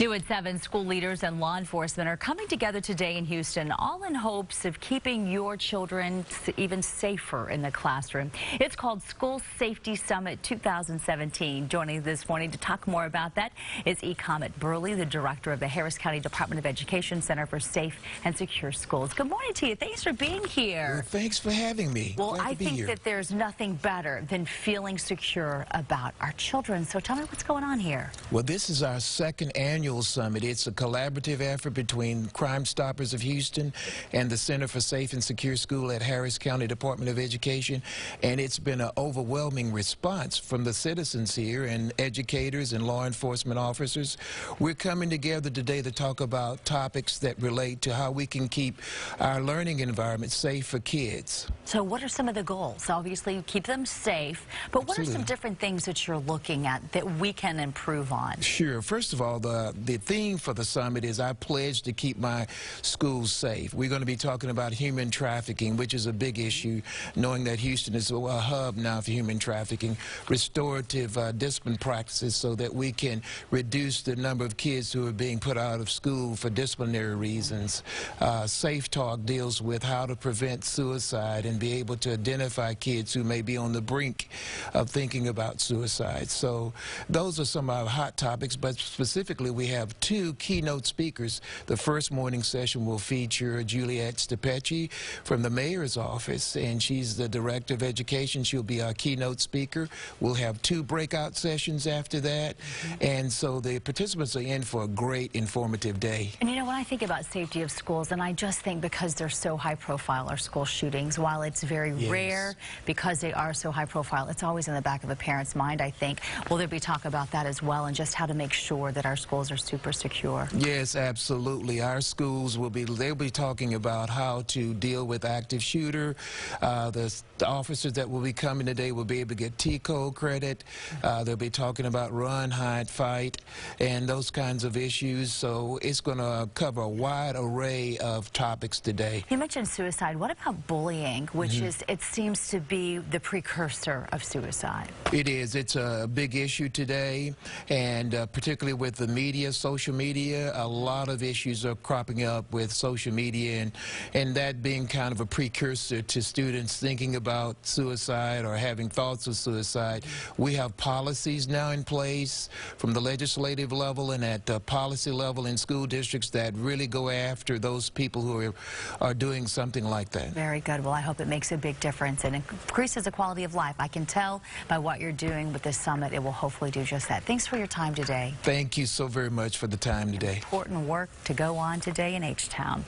New at 7, school leaders and law enforcement are coming together today in Houston, all in hopes of keeping your children even safer in the classroom. It's called School Safety Summit 2017. Joining this morning to talk more about that is E. Comet Burley, the director of the Harris County Department of Education Center for Safe and Secure Schools. Good morning to you. Thanks for being here. Well, thanks for having me. Well, Glad I think here. that there's nothing better than feeling secure about our children. So tell me what's going on here. Well, this is our second annual Summit. It's a collaborative effort between Crime Stoppers of Houston and the Center for Safe and Secure School at Harris County Department of Education. And it's been an overwhelming response from the citizens here and educators and law enforcement officers. We're coming together today to talk about topics that relate to how we can keep our learning environment safe for kids. So what are some of the goals? Obviously, keep them safe, but what are some different things that you're looking at that we can improve on? Sure. First of all, the the theme for the summit is I pledge to keep my schools safe. We're going to be talking about human trafficking, which is a big issue, knowing that Houston is a hub now for human trafficking, restorative uh, discipline practices so that we can reduce the number of kids who are being put out of school for disciplinary reasons. Uh, Safe Talk deals with how to prevent suicide and be able to identify kids who may be on the brink of thinking about suicide. So those are some of our hot topics, but specifically we have two keynote speakers. The first morning session will feature Juliet Stipeche from the mayor's office, and she's the director of education. She'll be our keynote speaker. We'll have two breakout sessions after that, and so the participants are in for a great informative day. And you know, when I think about safety of schools, and I just think because they're so high profile, our school shootings, while it's very Yes. rare because they are so high profile, it's always in the back of a parent's mind, I think. Will there be talk about that as well and just how to make sure that our schools are super secure? Yes, absolutely. Our schools will be, they'll be talking about how to deal with active shooter. Uh, the, the officers that will be coming today will be able to get TCOLE credit. Uh, they'll be talking about run, hide, fight, and those kinds of issues. So it's going to cover a wide array of topics today. You mentioned suicide. What about bullying, which Mm-hmm. is, it seems to be the precursor of suicide? It is. It's a big issue today, and uh, particularly with the media, social media, a lot of issues are cropping up with social media, and, and that being kind of a precursor to students thinking about suicide or having thoughts of suicide. We have policies now in place from the legislative level and at the policy level in school districts that really go after those people who are, are doing something like that. Very good. Well, I hope it makes a big difference and increases the quality of life. I can tell by what you're doing with this summit, it will hopefully do just that. Thanks for your time today. Thank you so very much for the time today. Important work to go on today in H-Town.